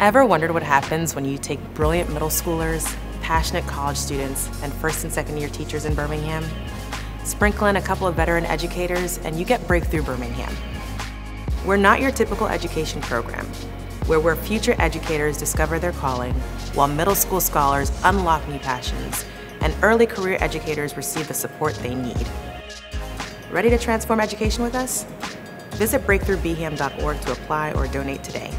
Ever wondered what happens when you take brilliant middle schoolers, passionate college students, and first and second year teachers in Birmingham? Sprinkle in a couple of veteran educators, and you get Breakthrough Birmingham. We're not your typical education program, where we're future educators discover their calling, while middle school scholars unlock new passions, and early career educators receive the support they need. Ready to transform education with us? Visit breakthroughbham.org to apply or donate today.